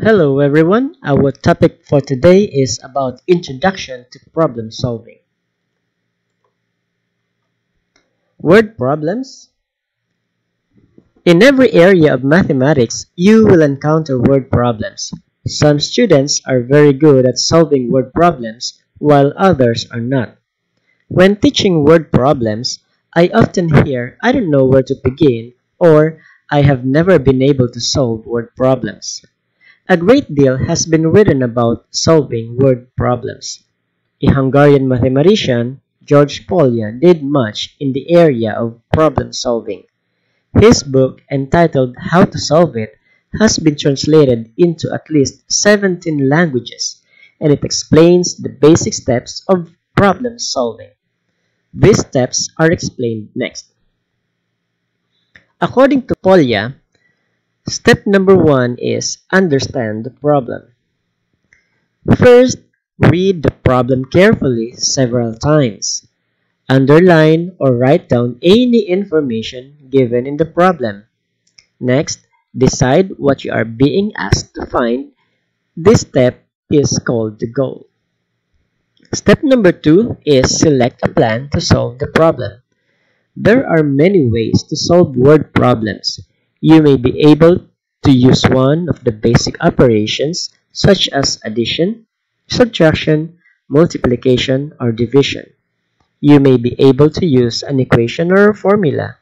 Hello everyone, our topic for today is about introduction to problem solving. Word problems. In every area of mathematics, you will encounter word problems. Some students are very good at solving word problems while others are not. When teaching word problems, I often hear I don't know where to begin or I have never been able to solve word problems. A great deal has been written about solving word problems. A Hungarian mathematician, George Polya, did much in the area of problem solving. His book, entitled How to Solve It, has been translated into at least 17 languages, and it explains the basic steps of problem solving. These steps are explained next. According to Polya, step number one is understand the problem. First, read the problem carefully several times. Underline or write down any information given in the problem. Next, decide what you are being asked to find. This step is called the goal. Step number two is select a plan to solve the problem. There are many ways to solve word problems. You may be able to use one of the basic operations such as addition, subtraction, multiplication, or division. You may be able to use an equation or a formula.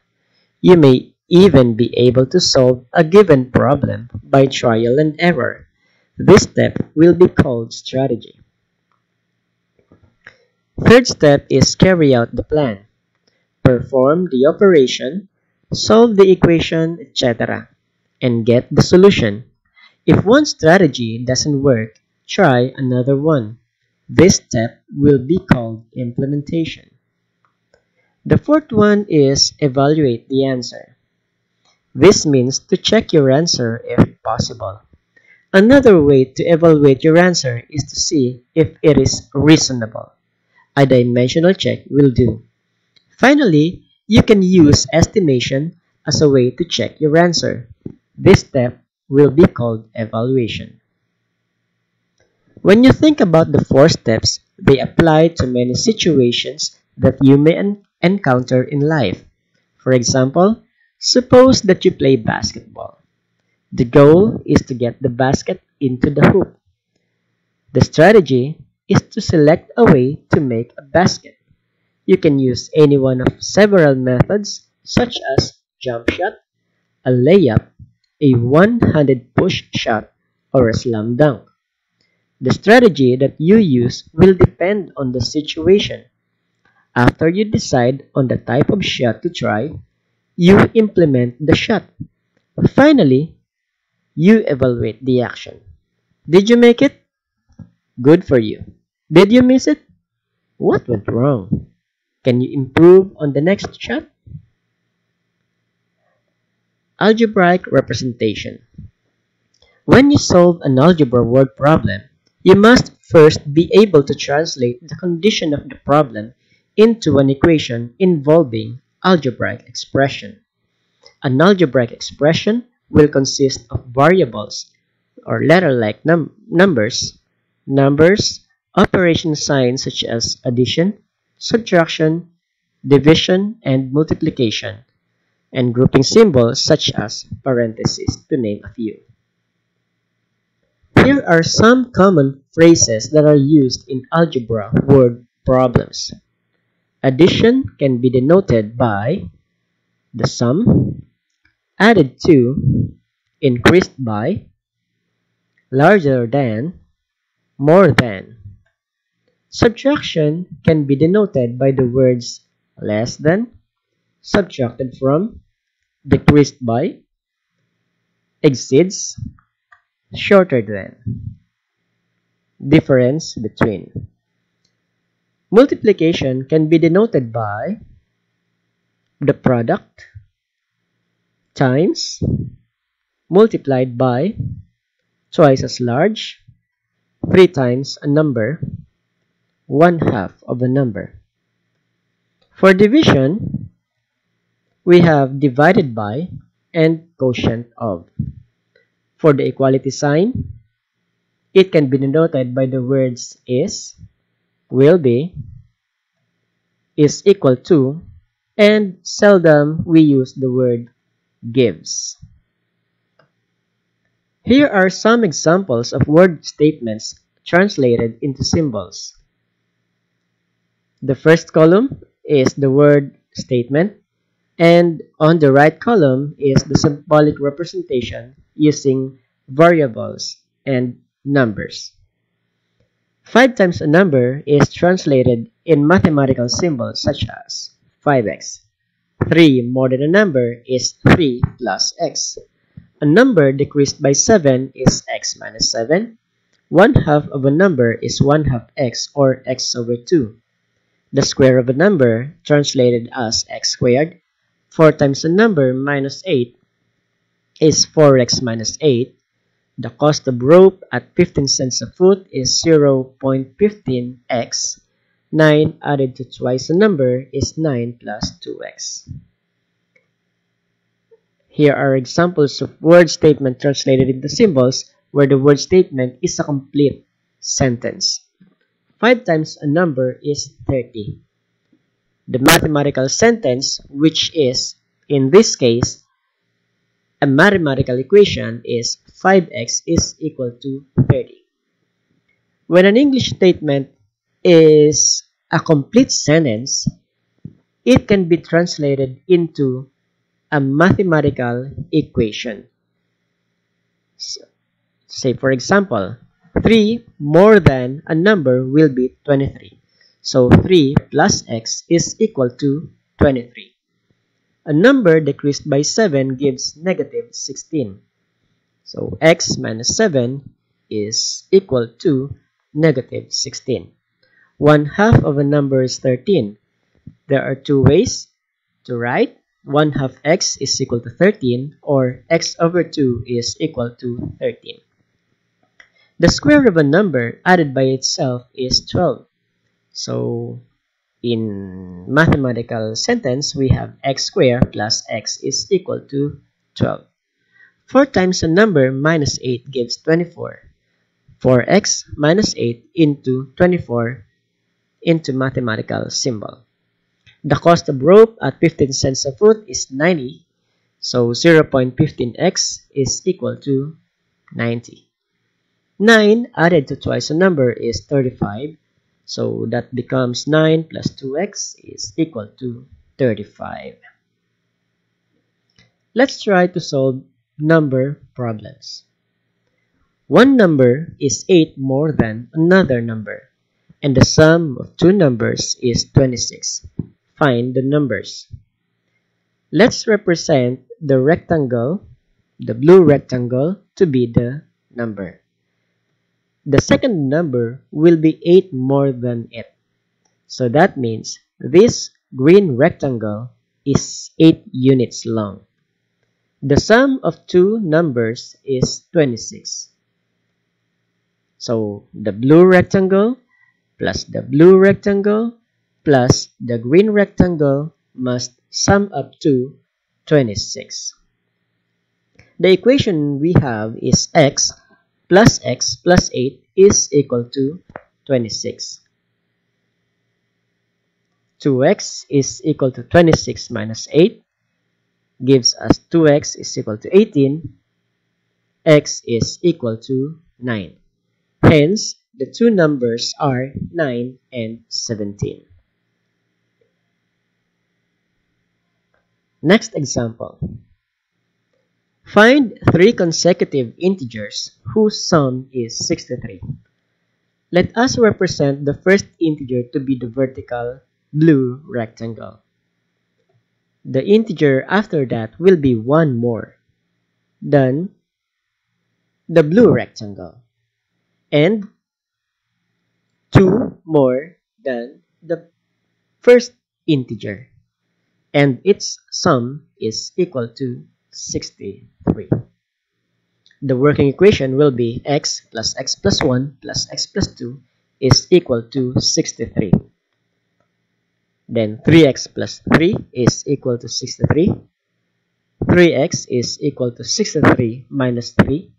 You may even be able to solve a given problem by trial and error. This step will be called strategy. Third step is carry out the plan. Perform the operation, solve the equation, etc. and get the solution. If one strategy doesn't work, try another one. This step will be called implementation. The fourth one is evaluate the answer. This means to check your answer if possible. Another way to evaluate your answer is to see if it is reasonable. A dimensional check will do. Finally, you can use estimation as a way to check your answer. This step will be called evaluation. When you think about the four steps, they apply to many situations that you may en encounter in life. For example, suppose that you play basketball. The goal is to get the basket into the hoop. The strategy is to select a way to make a basket. You can use any one of several methods such as jump shot, a layup, a one-handed push shot, or a slam dunk. The strategy that you use will depend on the situation. After you decide on the type of shot to try, you implement the shot. Finally, you evaluate the action. Did you make it? Good for you. Did you miss it? What went wrong? Can you improve on the next shot? Algebraic representation. When you solve an algebra word problem, you must first be able to translate the condition of the problem into an equation involving algebraic expression. An algebraic expression will consist of variables or letter-like num numbers, numbers, operation signs such as addition, subtraction, division, and multiplication, and grouping symbols such as parentheses, to name a few. Here are some common phrases that are used in algebra word problems. Addition can be denoted by the sum, added to, increased by, larger than, more than. Subtraction can be denoted by the words less than, subtracted from, decreased by, exceeds, shorter than, difference between. Multiplication can be denoted by the product times multiplied by twice as large, three times a number, one half of a number. For division, we have divided by and quotient of. For the equality sign, it can be denoted by the words is, will be, is equal to, and seldom we use the word gives. Here are some examples of word statements translated into symbols. The first column is the word statement and on the right column is the symbolic representation using variables and numbers. 5 times a number is translated in mathematical symbols such as 5x. 3 more than a number is 3 plus x. A number decreased by 7 is x minus 7. 1 half of a number is 1 half x or x over 2. The square of a number, translated as x squared, 4 times a number minus 8 is 4x minus 8. The cost of rope at 15 cents a foot is 0.15x. 9 added to twice a number is 9 plus 2x. Here are examples of word statement translated into symbols where the word statement is a complete sentence. 5 times a number is 30. The mathematical sentence, which is, in this case, a mathematical equation is 5x is equal to 30. When an English statement is a complete sentence, it can be translated into a mathematical equation. So, say for example, 3 more than a number will be 23. So 3 plus x is equal to 23. A number decreased by 7 gives negative 16. So x minus 7 is equal to negative 16. 1 half of a number is 13. There are two ways to write 1 half x is equal to 13 or x over 2 is equal to 13. The square of a number added by itself is 12. So in mathematical sentence, we have x squared plus x is equal to 12. 4 times a number minus 8 gives 24. 4x minus 8 into 24 into mathematical symbol. The cost of rope at 15 cents a foot is 90. So 0.15x is equal to 90. 9 added to twice a number is 35. So that becomes 9 plus 2x is equal to 35. Let's try to solve number problems. One number is 8 more than another number, and the sum of two numbers is 26 find the numbers. Let's represent the rectangle, the blue rectangle, to be the number. The second number will be 8 more than it. So that means this green rectangle is 8 units long. The sum of two numbers is 26. So the blue rectangle plus the blue rectangle plus the green rectangle must sum up to 26. The equation we have is x plus x plus 8 is equal to 26. 2x is equal to 26 minus 8 gives us 2x is equal to 18 x is equal to 9 hence the two numbers are 9 and 17 Next example. Find three consecutive integers whose sum is 63. Let us represent the first integer to be the vertical blue rectangle. The integer after that will be one more than the blue rectangle and two more than the first integer and its sum is equal to 63. The working equation will be x plus x plus 1 plus x plus 2 is equal to 63. Then 3x plus 3 is equal to 63. 3x is equal to 63 minus 3.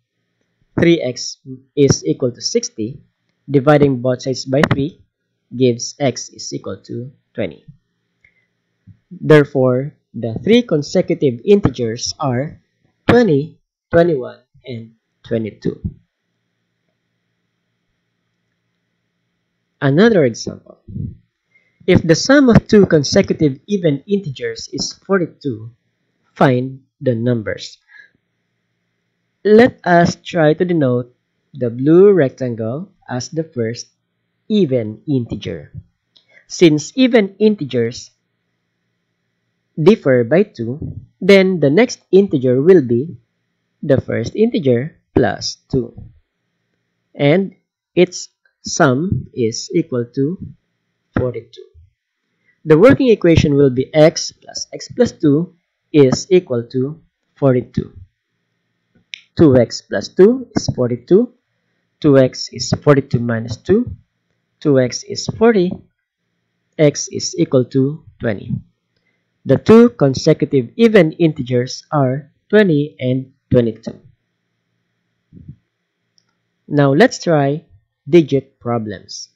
3x is equal to 60, dividing both sides by 3 gives x is equal to 20. Therefore, the three consecutive integers are 20, 21, and 22. Another example. If the sum of two consecutive even integers is 42, find the numbers. Let us try to denote the blue rectangle as the first even integer. Since even integers differ by 2, then the next integer will be the first integer plus 2. And its sum is equal to 42. The working equation will be x plus x plus 2 is equal to 42. 2x plus 2 is 42. 2x is 42 minus 2. 2x is 40. x is equal to 20. The two consecutive even integers are 20 and 22. Now let's try digit problems.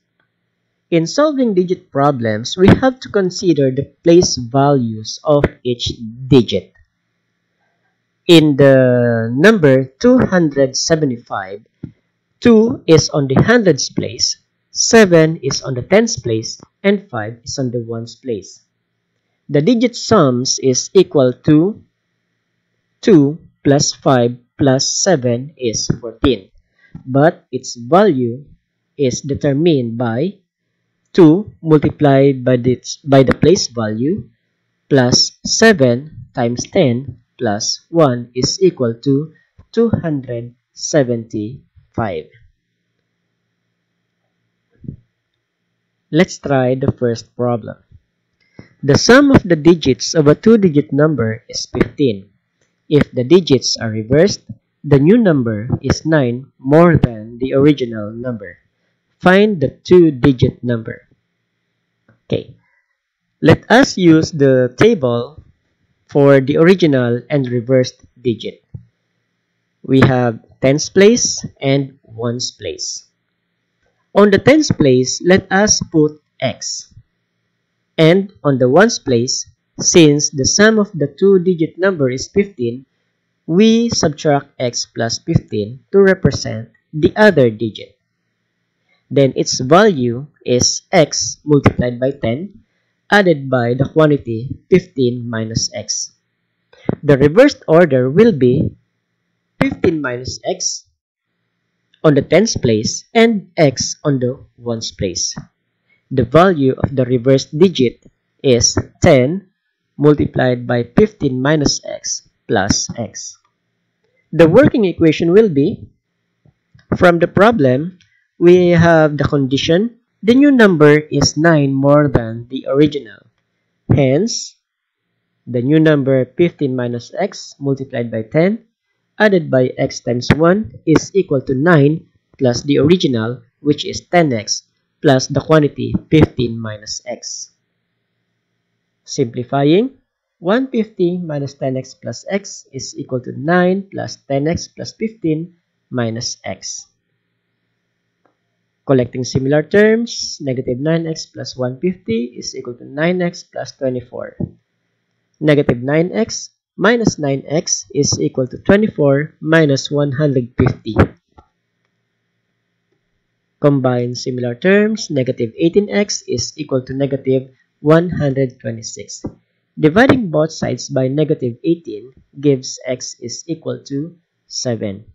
In solving digit problems, we have to consider the place values of each digit. In the number 275, 2 is on the hundreds place, 7 is on the tens place, and 5 is on the ones place. The digit sums is equal to 2 plus 5 plus 7 is 14, but its value is determined by 2 multiplied by the, by the place value plus 7 times 10 plus 1 is equal to 275. Let's try the first problem. The sum of the digits of a two-digit number is 15. If the digits are reversed, the new number is 9 more than the original number. Find the two-digit number. Okay, let us use the table for the original and reversed digit. We have tens place and ones place. On the tens place, let us put x. And on the ones place, since the sum of the two-digit number is 15, we subtract x plus 15 to represent the other digit then its value is x multiplied by 10 added by the quantity 15 minus x. The reversed order will be 15 minus x on the tens place and x on the ones place. The value of the reverse digit is 10 multiplied by 15 minus x plus x. The working equation will be, from the problem, we have the condition, the new number is 9 more than the original. Hence, the new number 15 minus x multiplied by 10 added by x times 1 is equal to 9 plus the original which is 10x plus the quantity 15 minus x. Simplifying, 150 minus 10x plus x is equal to 9 plus 10x plus 15 minus x. Collecting similar terms, negative 9x plus 150 is equal to 9x plus 24. Negative 9x minus 9x is equal to 24 minus 150. Combine similar terms, negative 18x is equal to negative 126. Dividing both sides by negative 18 gives x is equal to 7.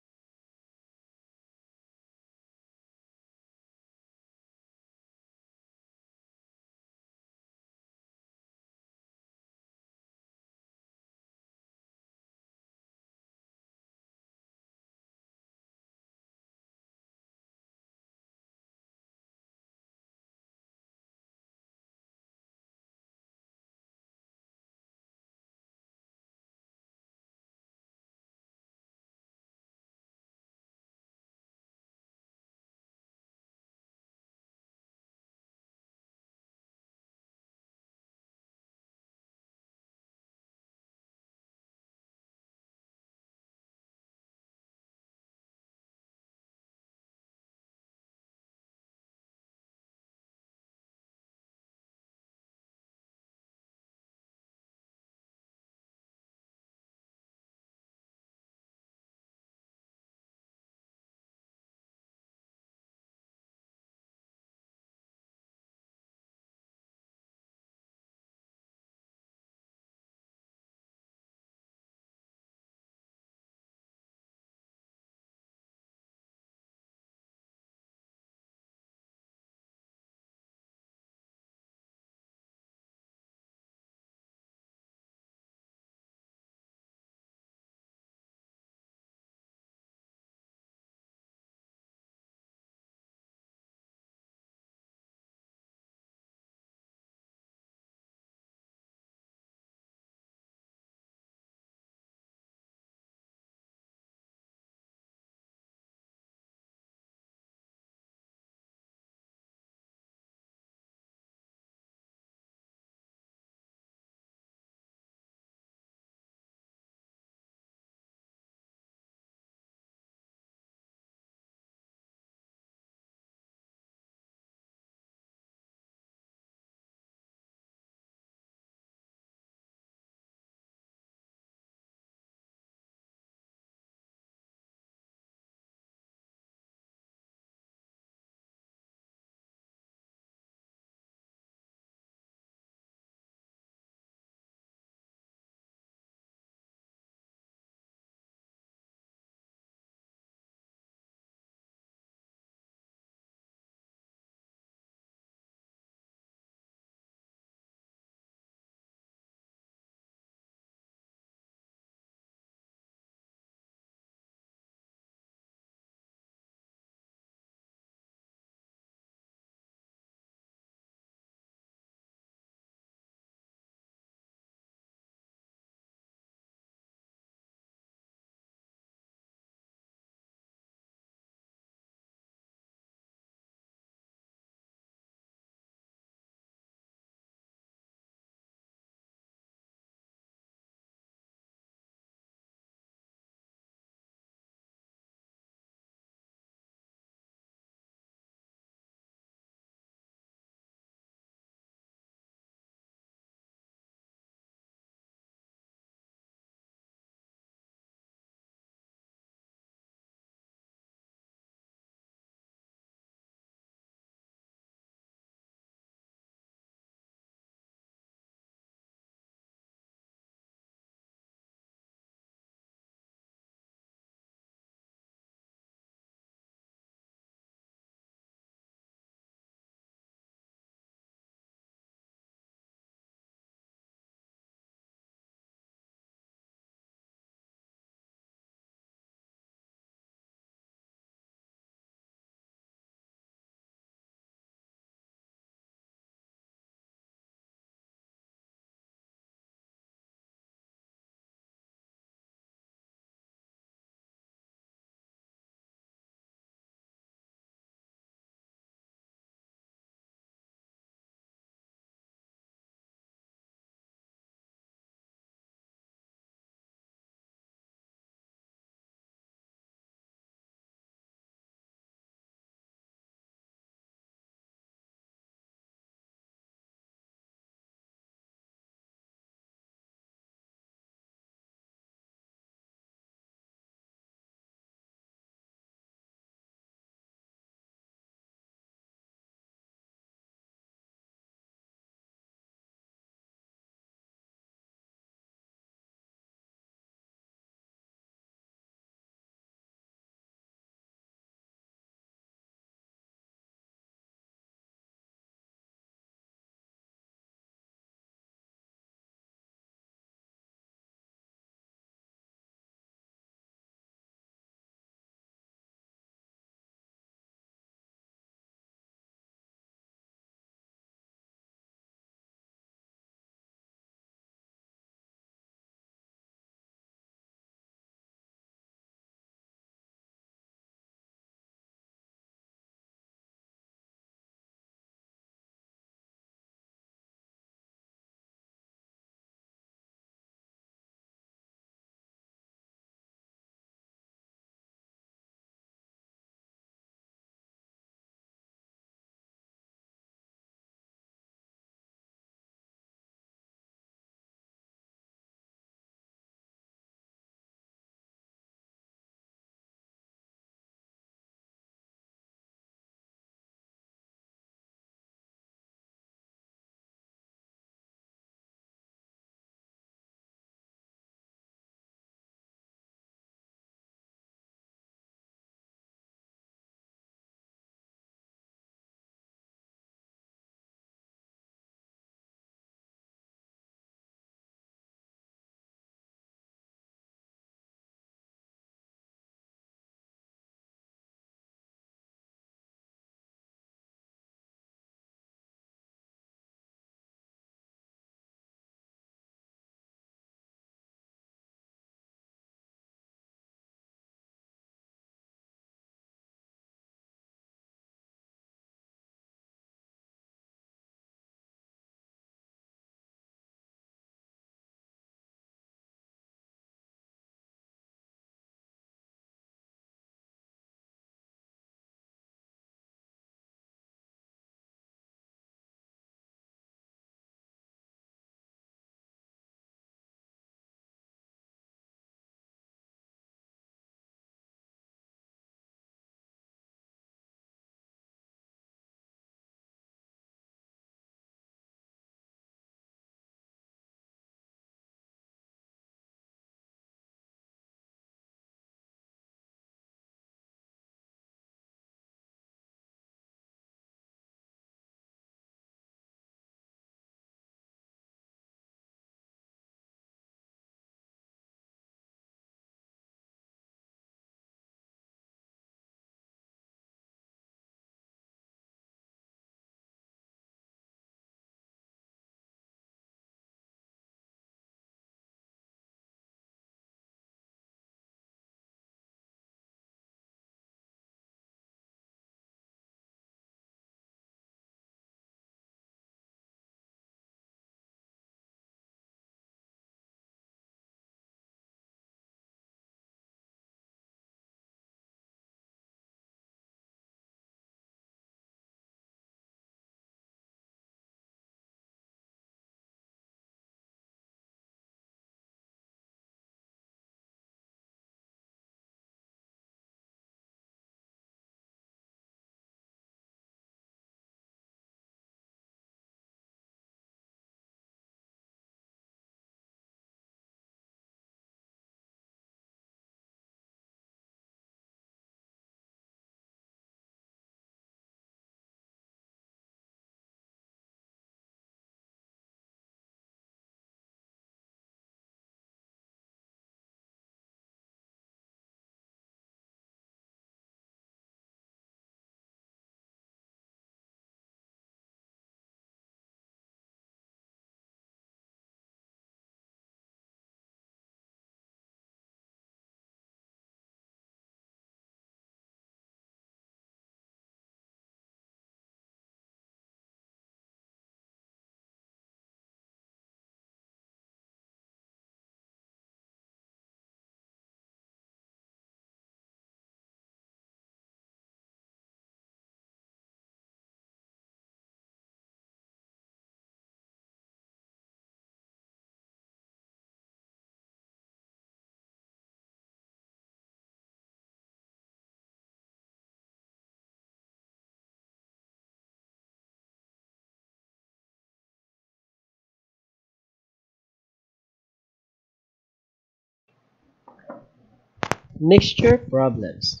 Mixture problems.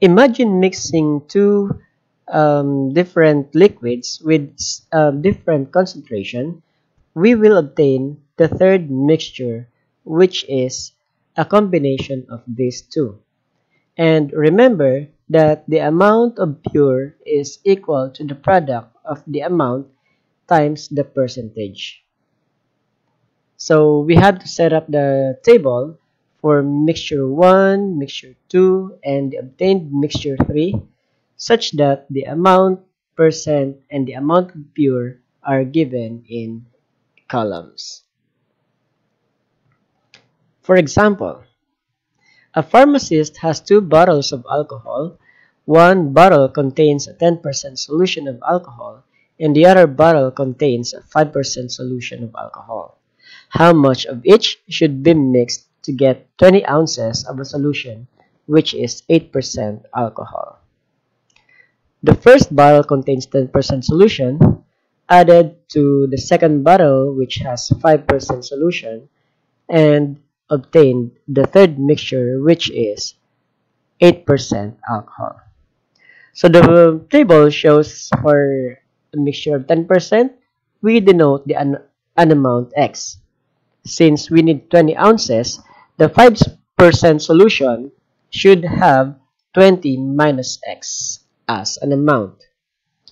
Imagine mixing two um, different liquids with uh, different concentration. We will obtain the third mixture, which is a combination of these two. And remember that the amount of pure is equal to the product of the amount times the percentage. So we have to set up the table for mixture 1, mixture 2, and the obtained mixture 3 such that the amount, percent, and the amount pure are given in columns. For example, a pharmacist has two bottles of alcohol. One bottle contains a 10% solution of alcohol and the other bottle contains a 5% solution of alcohol. How much of each should be mixed to get 20 ounces of a solution which is 8% alcohol? The first bottle contains 10% solution added to the second bottle which has 5% solution and obtained the third mixture which is 8% alcohol. So the table shows for a mixture of 10%, we denote the an, an amount X. Since we need 20 ounces, the 5% solution should have 20 minus X as an amount.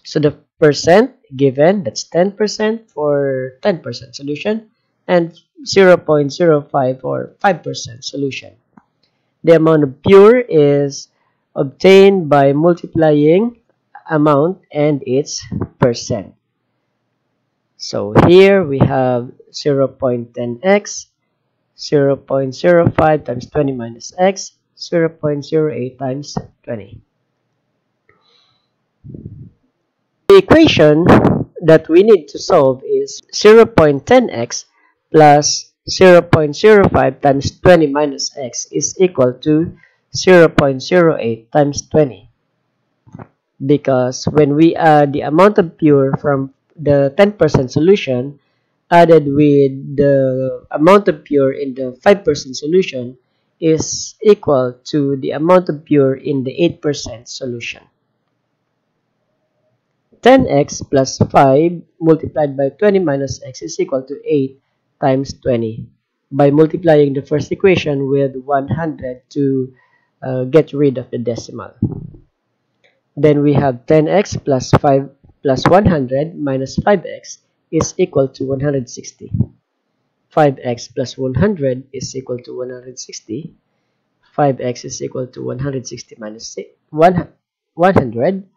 So the percent given, that's 10% for 10% solution and 0.05 or 5% solution. The amount of pure is obtained by multiplying amount and its percent. So here we have 0.10x, 0.05 times 20 minus x, 0.08 times 20. The equation that we need to solve is 0.10x plus 0.05 times 20 minus x is equal to 0.08 times 20 because when we add the amount of pure from the 10% solution added with the amount of pure in the 5% solution is equal to the amount of pure in the 8% solution. 10x plus 5 multiplied by 20 minus x is equal to 8 times 20 by multiplying the first equation with 100 to uh, get rid of the decimal. Then we have 10x plus 5 plus 100 minus 5x is equal to 160. 5x plus 100 is equal to 160. 5x is equal to 160 minus 100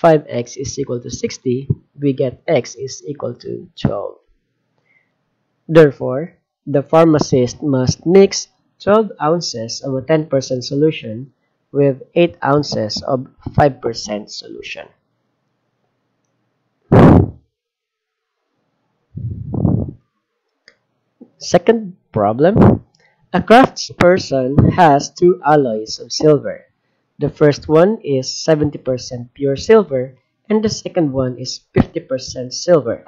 5x is equal to 60, we get x is equal to 12. Therefore, the pharmacist must mix 12 ounces of a 10% solution with 8 ounces of 5% solution. Second problem, a craftsperson has two alloys of silver. The first one is 70% pure silver and the second one is 50% silver.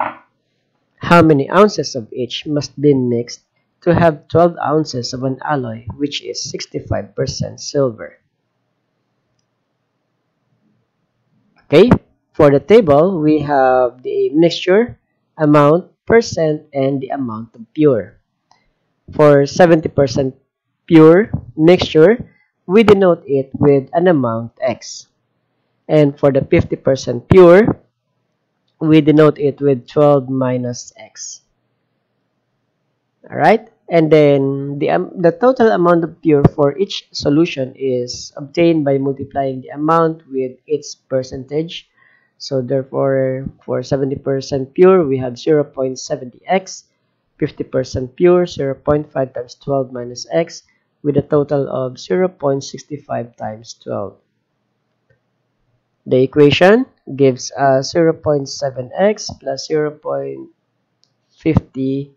How many ounces of each must be mixed to have 12 ounces of an alloy which is 65% silver? Okay, for the table, we have the mixture, amount, percent, and the amount of pure. For 70% pure mixture, we denote it with an amount x. And for the 50% pure, we denote it with 12 minus x. Alright? And then the, um, the total amount of pure for each solution is obtained by multiplying the amount with its percentage. So therefore, for 70% pure, we have 0.70x. 50% pure, 0.5 times 12 minus x with a total of 0.65 times 12. The equation gives us 0.7x plus 0.50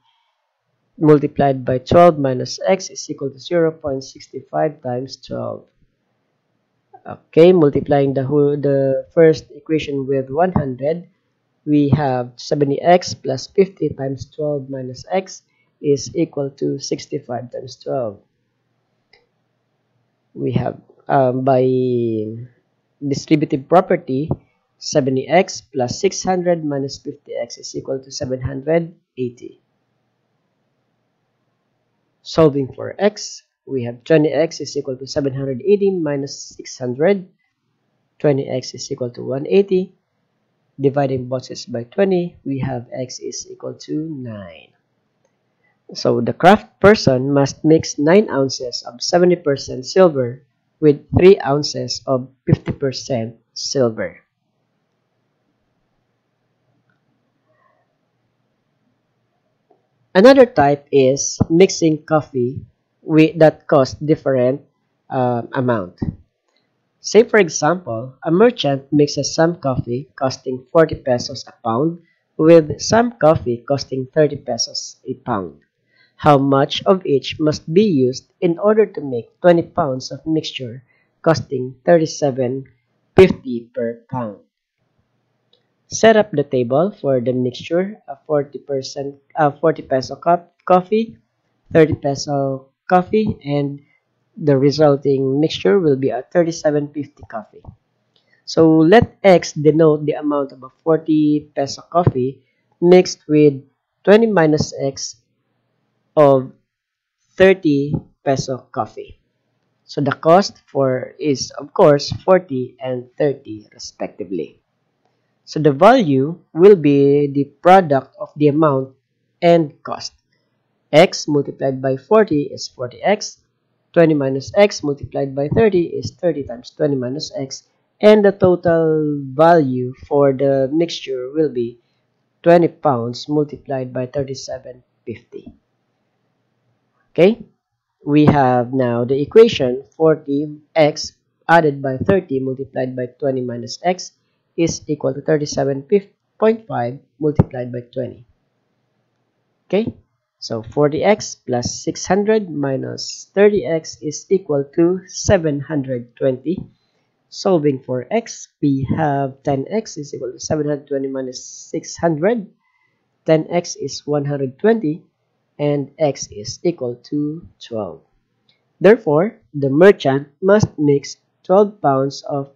multiplied by 12 minus x is equal to 0.65 times 12. Okay, multiplying the whole, the first equation with 100, we have 70x plus 50 times 12 minus x is equal to 65 times 12. We have um, by distributive property 70x plus 600 minus 50x is equal to 780. Solving for x, we have 20x is equal to 780 minus 600. 20x is equal to 180. Dividing sides by 20, we have x is equal to 9. So the craft person must mix 9 ounces of 70% silver with 3 ounces of 50% silver. Another type is mixing coffee with, that cost different uh, amount. Say for example, a merchant mixes some coffee costing 40 pesos a pound with some coffee costing 30 pesos a pound. How much of each must be used in order to make 20 pounds of mixture costing 37.50 per pound? Set up the table for the mixture of 40% uh, 40 peso cup coffee, 30 peso coffee, and the resulting mixture will be a 37.50 coffee. So let X denote the amount of a 40 peso coffee mixed with 20 minus X of 30 peso coffee. So the cost for is of course 40 and 30 respectively. So the value will be the product of the amount and cost. x multiplied by 40 is 40x. 20 minus x multiplied by 30 is 30 times 20 minus x. And the total value for the mixture will be 20 pounds multiplied by 37.50. Okay, we have now the equation 40x added by 30 multiplied by 20 minus x is equal to 37.5 multiplied by 20. Okay, so 40x plus 600 minus 30x is equal to 720. Solving for x, we have 10x is equal to 720 minus 600. 10x is 120 and x is equal to 12. Therefore, the merchant must mix 12 pounds of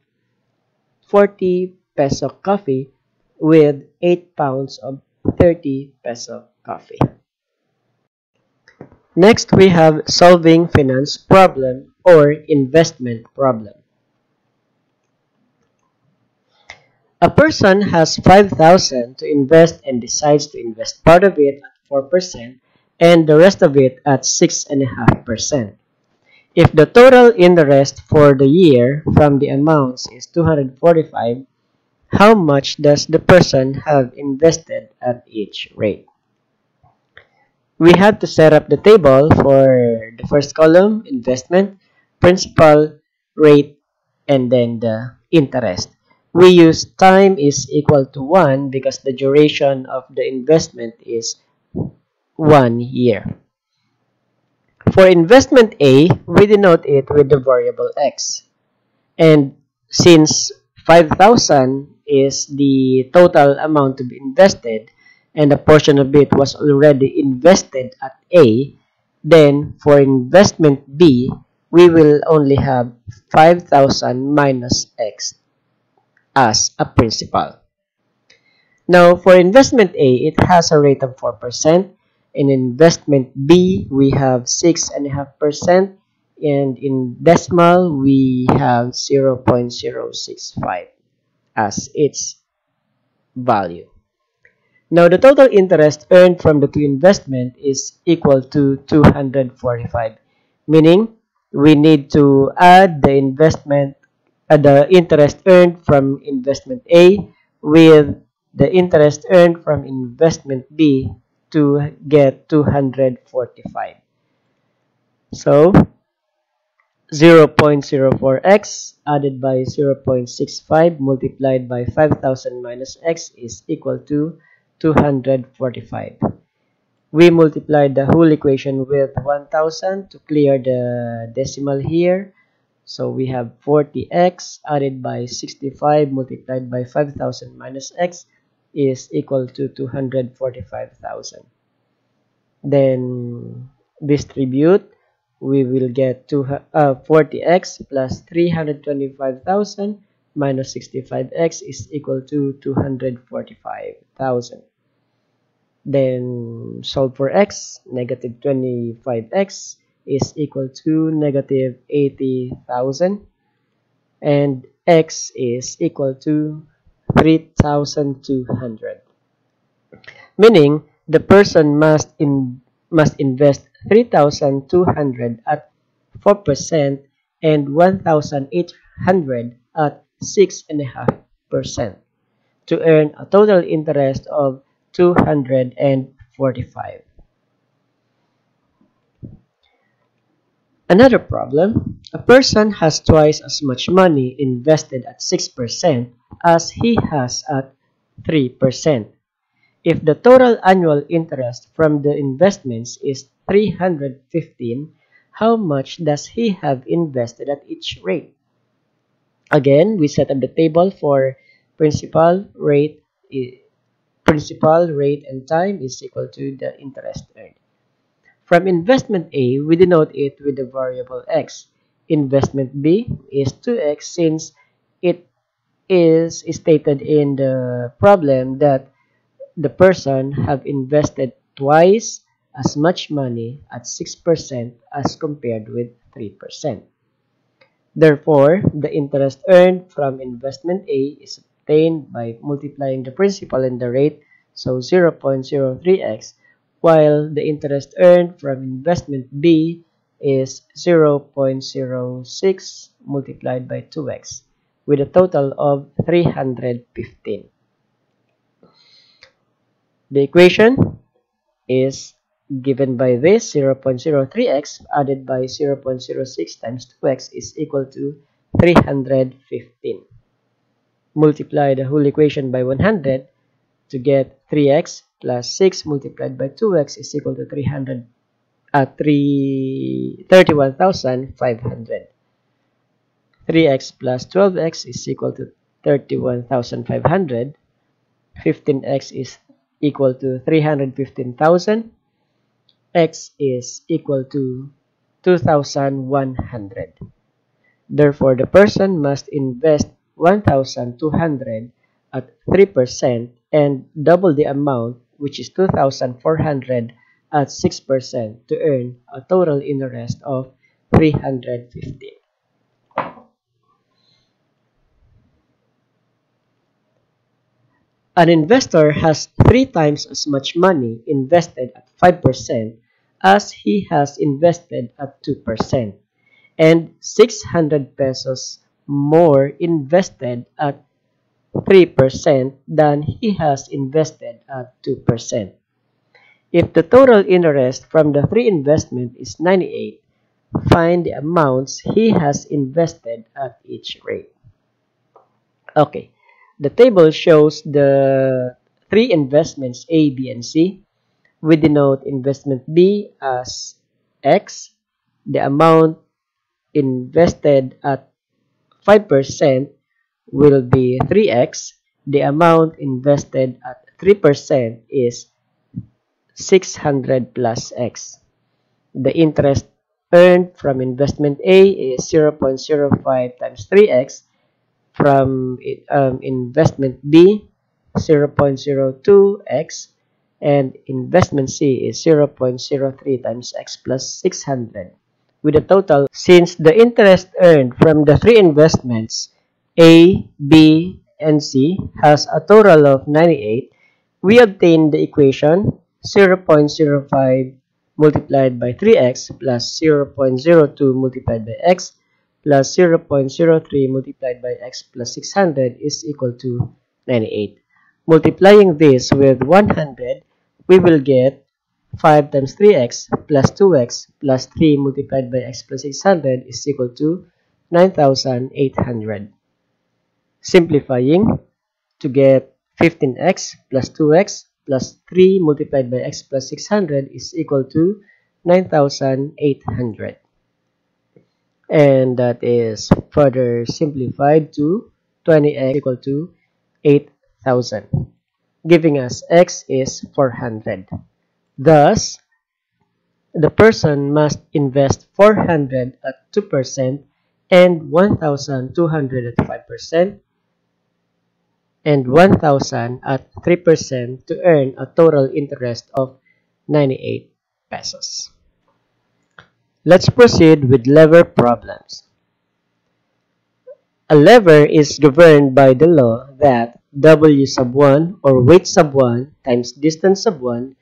40 peso coffee with 8 pounds of 30 peso coffee. Next, we have solving finance problem or investment problem. A person has 5,000 to invest and decides to invest part of it at 4% and the rest of it at 6.5%. If the total interest for the year from the amounts is 245, how much does the person have invested at each rate? We have to set up the table for the first column, investment, principal, rate, and then the interest. We use time is equal to 1 because the duration of the investment is 1 year. For investment A, we denote it with the variable x. And since 5,000 is the total amount to be invested and a portion of it was already invested at A, then for investment B, we will only have 5,000 minus X as a principal. Now, for investment A, it has a rate of 4%. In investment B, we have 6.5%. And in decimal, we have 0.065 as its value. Now, the total interest earned from the two investment is equal to 245, meaning we need to add the investment, uh, the interest earned from investment A with the interest earned from investment B to get 245. So, 0.04x added by 0.65 multiplied by 5000 minus x is equal to 245. We multiplied the whole equation with 1000 to clear the decimal here. So we have 40x added by 65 multiplied by 5000 minus x is equal to 245,000. Then distribute, we will get uh, 40x plus 325,000 minus 65x is equal to 245,000. Then solve for x, negative 25x is equal to negative 80,000 and x is equal to 3,200. Meaning, the person must in must invest 3,200 at 4% and 1,800 at 6.5% to earn a total interest of 245. Another problem, a person has twice as much money invested at 6% as he has at 3%. If the total annual interest from the investments is 315, how much does he have invested at each rate? Again, we set up the table for principal rate principal rate and time is equal to the interest earned. From investment A, we denote it with the variable x. Investment B is 2x since it is stated in the problem that the person have invested twice as much money at 6% as compared with 3%. Therefore, the interest earned from investment A is obtained by multiplying the principal and the rate, so 0.03x while the interest earned from investment B is 0.06 multiplied by 2x with a total of 315. The equation is given by this 0.03x added by 0.06 times 2x is equal to 315. Multiply the whole equation by 100 to get 3x plus 6 multiplied by 2x is equal to 300 uh, 3 31,500 3x plus 12x is equal to 31,500 15x is equal to 315,000 x is equal to 2,100 therefore the person must invest 1,200 at 3% and double the amount which is 2,400 at 6% to earn a total interest of 350. An investor has three times as much money invested at 5% as he has invested at 2% and 600 pesos more invested at 3% than he has invested at 2%. If the total interest from the three investment is 98, find the amounts he has invested at each rate. Okay, the table shows the three investments A, B, and C. We denote investment B as X, the amount invested at 5% will be 3x, the amount invested at 3% is 600 plus x. The interest earned from investment A is 0.05 times 3x. From um, investment B, 0.02x. And investment C is 0.03 times x plus 600. With a total, since the interest earned from the three investments a, B, and C has a total of 98, we obtain the equation 0.05 multiplied by 3x plus 0.02 multiplied by x plus 0.03 multiplied by x plus 600 is equal to 98. Multiplying this with 100, we will get 5 times 3x plus 2x plus 3 multiplied by x plus 600 is equal to 9,800. Simplifying to get 15x plus 2x plus 3 multiplied by x plus 600 is equal to 9,800. And that is further simplified to 20x equal to 8,000. giving us x is 400. Thus, the person must invest 400 at 2% and 1,200 at 5% and 1,000 at 3% to earn a total interest of 98 pesos. Let's proceed with lever problems. A lever is governed by the law that W sub 1 or weight sub 1 times distance sub 1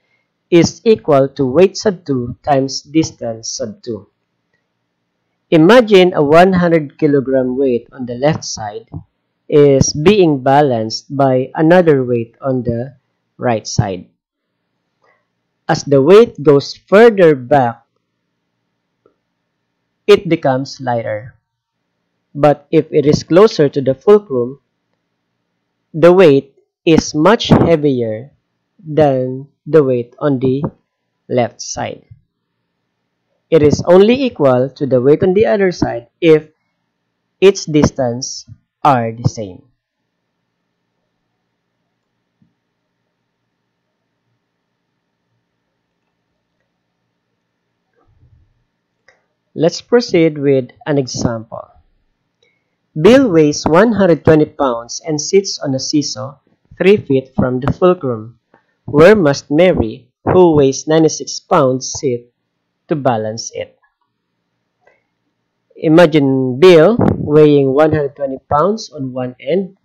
is equal to weight sub 2 times distance sub 2. Imagine a 100 kilogram weight on the left side is being balanced by another weight on the right side. As the weight goes further back, it becomes lighter. But if it is closer to the fulcrum, the weight is much heavier than the weight on the left side. It is only equal to the weight on the other side if its distance are the same. Let's proceed with an example. Bill weighs 120 pounds and sits on a seesaw 3 feet from the fulcrum. Where must Mary, who weighs 96 pounds, sit to balance it? Imagine Bill weighing 120 pounds on one end.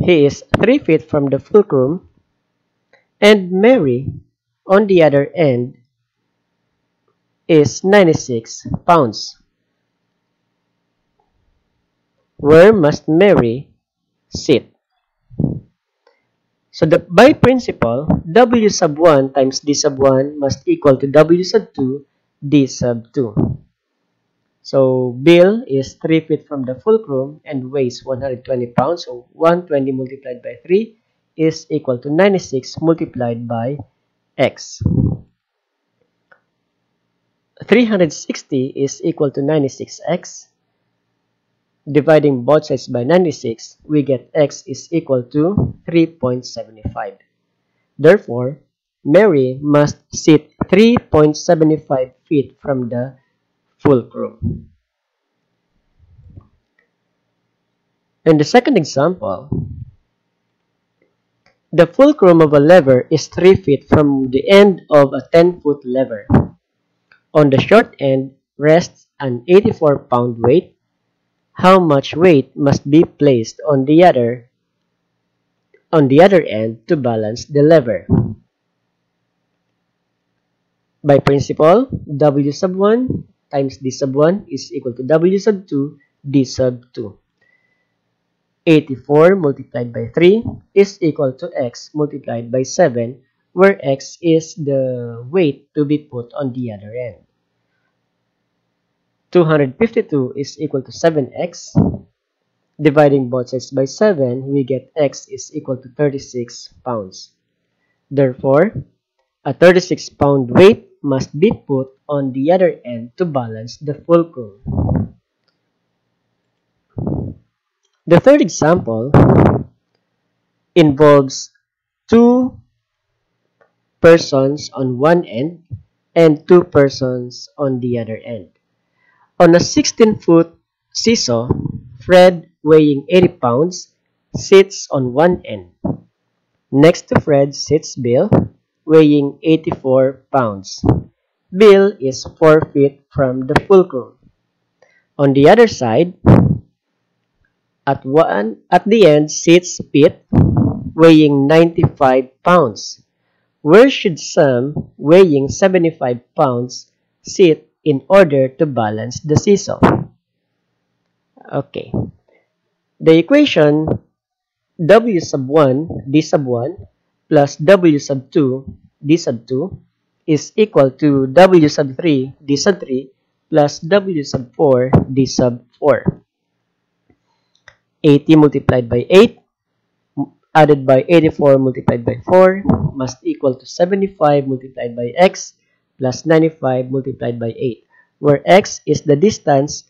He is 3 feet from the fulcrum. And Mary, on the other end, is 96 pounds. Where must Mary sit? So the, by principle, W sub 1 times D sub 1 must equal to W sub 2 D sub 2. So Bill is 3 feet from the fulcrum and weighs 120 pounds. So 120 multiplied by 3 is equal to 96 multiplied by x. 360 is equal to 96x dividing both sides by 96, we get x is equal to 3.75. Therefore, Mary must sit 3.75 feet from the fulcrum. In the second example, the fulcrum of a lever is 3 feet from the end of a 10-foot lever. On the short end rests an 84-pound weight how much weight must be placed on the other on the other end to balance the lever. By principle, W sub 1 times D sub 1 is equal to W sub 2 D sub 2. 84 multiplied by 3 is equal to x multiplied by 7 where x is the weight to be put on the other end. 252 is equal to 7x. Dividing both sides by 7, we get x is equal to 36 pounds. Therefore, a 36 pound weight must be put on the other end to balance the fulcrum. The third example involves two persons on one end and two persons on the other end. On a 16-foot seesaw, Fred, weighing 80 pounds, sits on one end. Next to Fred sits Bill, weighing 84 pounds. Bill is 4 feet from the fulcrum. On the other side, at one at the end sits Pete, weighing 95 pounds. Where should Sam, weighing 75 pounds, sit in order to balance the seesaw. Okay. The equation W sub 1 D sub 1 plus W sub 2 D sub 2 is equal to W sub 3 D sub 3 plus W sub 4 D sub 4. 80 multiplied by 8 added by 84 multiplied by 4 must equal to 75 multiplied by x plus 95 multiplied by 8, where x is the distance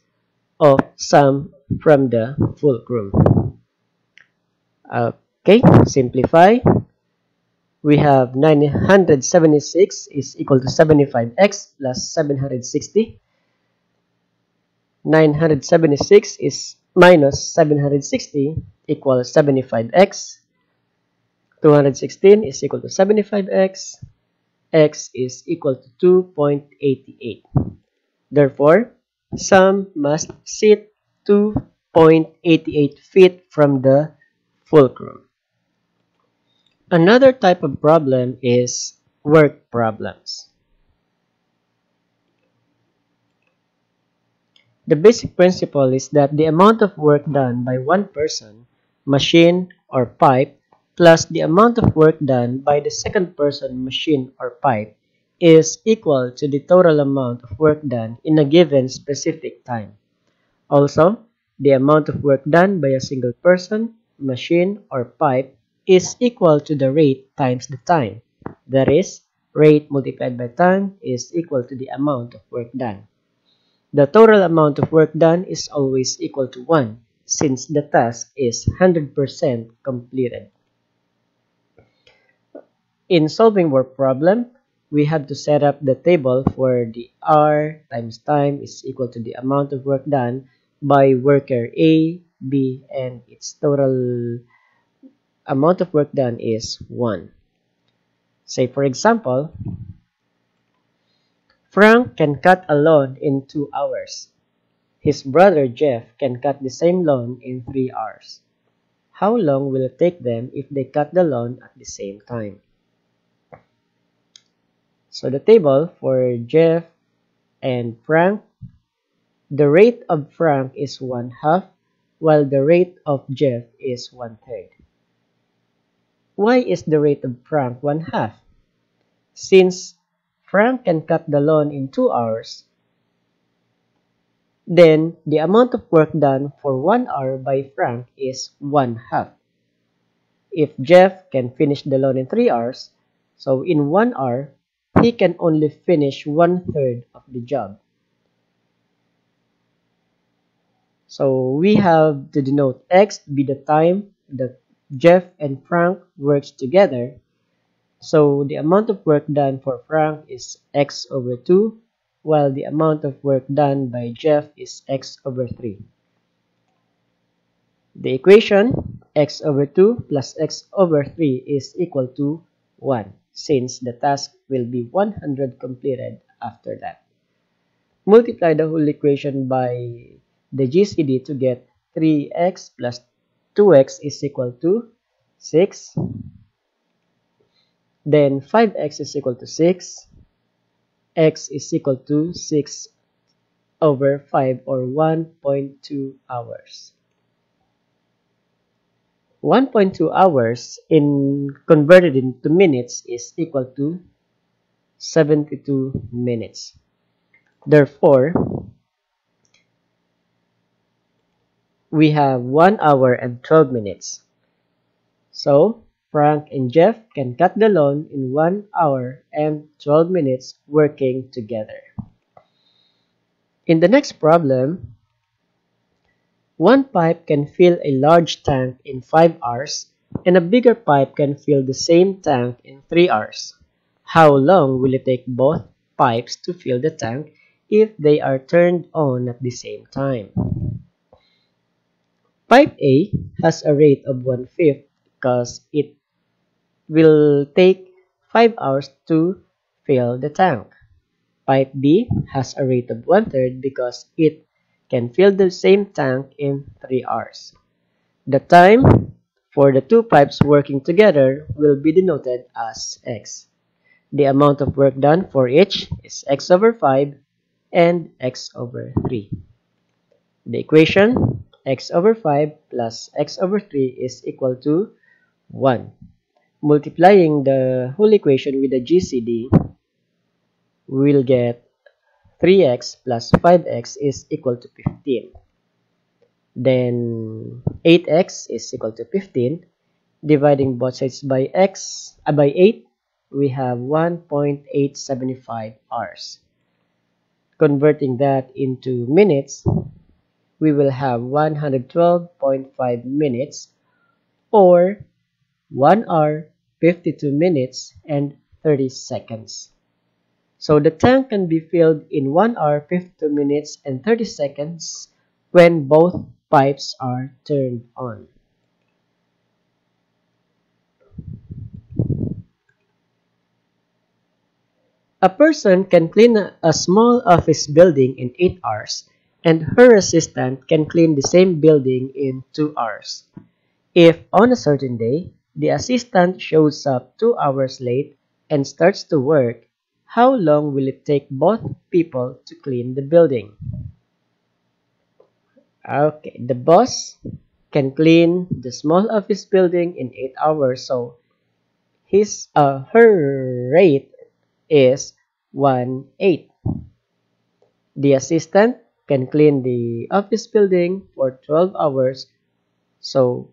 of Sam from the fulcrum. Okay, simplify. We have 976 is equal to 75x plus 760. 976 is minus 760 equals 75x. 216 is equal to 75x. x is equal to 2.88. Therefore, Sam must sit 2.88 feet from the fulcrum. Another type of problem is work problems. The basic principle is that the amount of work done by one person, machine, or pipe plus the amount of work done by the second person, machine, or pipe is equal to the total amount of work done in a given specific time. Also, the amount of work done by a single person, machine, or pipe is equal to the rate times the time. That is, rate multiplied by time is equal to the amount of work done. The total amount of work done is always equal to 1 since the task is 100% completed. In solving work problem, we have to set up the table for the R times time is equal to the amount of work done by worker A, B, and its total amount of work done is 1. Say for example, Frank can cut a lawn in 2 hours. His brother Jeff can cut the same lawn in 3 hours. How long will it take them if they cut the lawn at the same time? So the table for Jeff and Frank, the rate of Frank is 1 half while the rate of Jeff is one third. Why is the rate of Frank one half? Since Frank can cut the lawn in 2 hours, then the amount of work done for 1 hour by Frank is 1 half. If Jeff can finish the lawn in 3 hours, so in 1 hour, he can only finish one third of the job. So we have to denote x be the time that Jeff and Frank works together. So the amount of work done for Frank is x over 2, while the amount of work done by Jeff is x over 3. The equation x over 2 plus x over 3 is equal to 1, since the task will be 100 completed after that. Multiply the whole equation by the GCD to get 3x plus 2x is equal to 6. Then 5x is equal to 6. x is equal to 6 over 5 or 1.2 hours. 1.2 hours in converted into minutes is equal to 72 minutes. Therefore, we have 1 hour and 12 minutes. So, Frank and Jeff can cut the lawn in 1 hour and 12 minutes working together. In the next problem, one pipe can fill a large tank in 5 hours and a bigger pipe can fill the same tank in 3 hours. How long will it take both pipes to fill the tank if they are turned on at the same time? Pipe A has a rate of 1 fifth because it will take 5 hours to fill the tank. Pipe B has a rate of 1 third because it can fill the same tank in 3 hours. The time for the two pipes working together will be denoted as x. The amount of work done for each is x over 5 and x over 3. The equation x over 5 plus x over 3 is equal to 1. Multiplying the whole equation with the GCD, we will get 3x plus 5x is equal to 15. Then 8x is equal to 15. Dividing both sides by x uh, by 8, we have 1.875 hours. Converting that into minutes, we will have 112.5 minutes or 1 hour, 52 minutes, and 30 seconds. So the tank can be filled in 1 hour, 52 minutes, and 30 seconds when both pipes are turned on. A person can clean a small office building in 8 hours, and her assistant can clean the same building in 2 hours. If on a certain day, the assistant shows up 2 hours late and starts to work, how long will it take both people to clean the building? Okay, the boss can clean the small office building in 8 hours, so his uh, her rate is 1 8. The assistant can clean the office building for 12 hours, so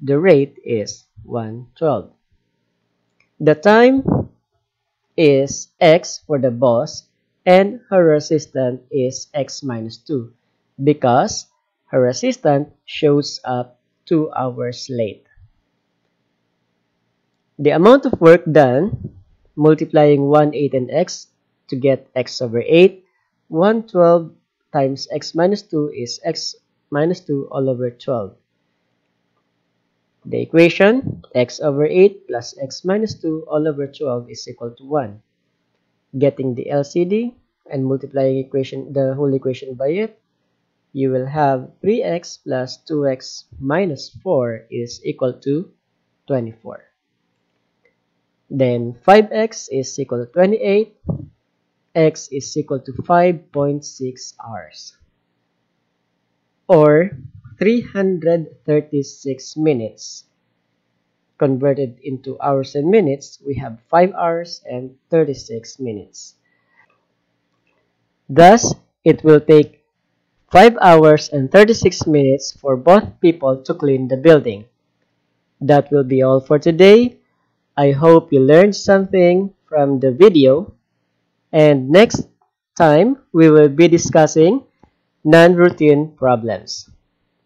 the rate is 1 12. The time is x for the boss and her assistant is x minus 2 because her assistant shows up 2 hours late. The amount of work done multiplying 1, 8, and x to get x over 8. 112 times x minus 2 is x minus 2 all over 12. The equation x over 8 plus x minus 2 all over 12 is equal to 1. Getting the LCD and multiplying equation the whole equation by it, you will have 3x plus 2x minus 4 is equal to 24. Then 5x is equal to 28. x is equal to 5.6 hours. Or 336 minutes. Converted into hours and minutes, we have 5 hours and 36 minutes. Thus, it will take 5 hours and 36 minutes for both people to clean the building. That will be all for today. I hope you learned something from the video and next time we will be discussing non-routine problems.